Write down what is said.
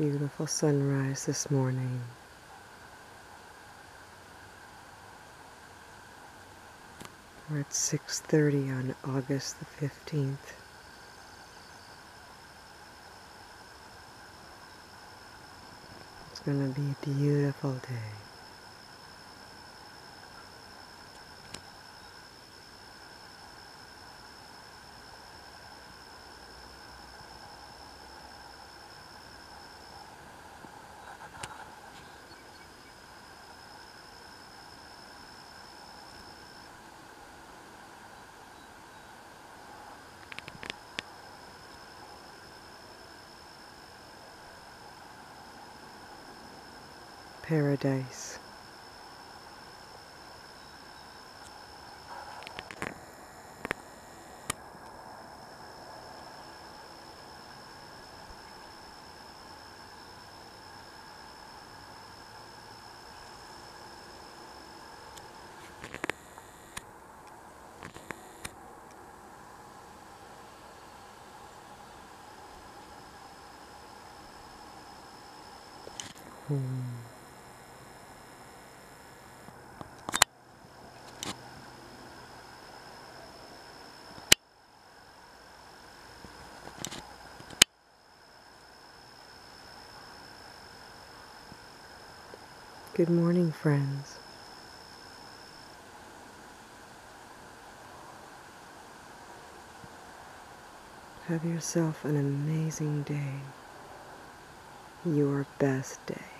Beautiful sunrise this morning. We're at 6:30 on August the 15th. It's going to be a beautiful day. Paradise. Hmm. Good morning, friends. Have yourself an amazing day, your best day.